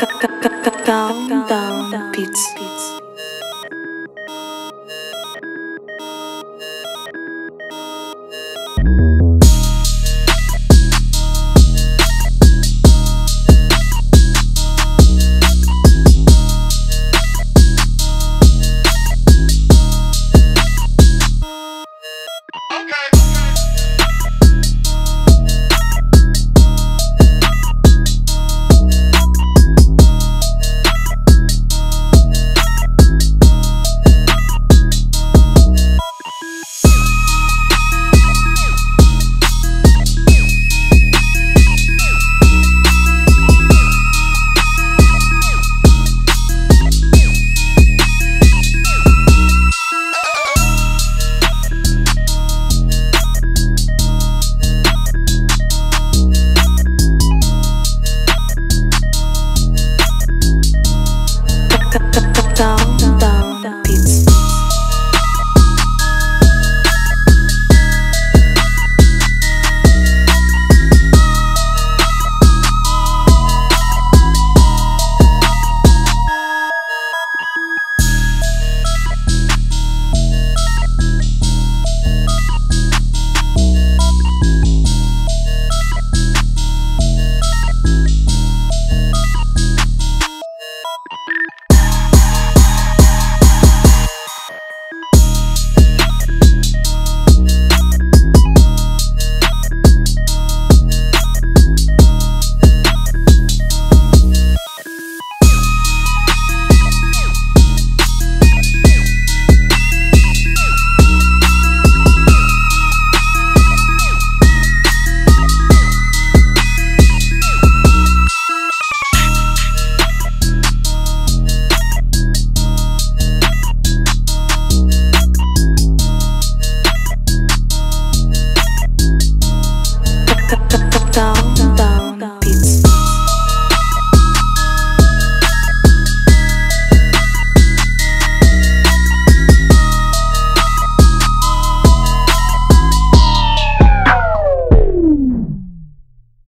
Down, down, beats.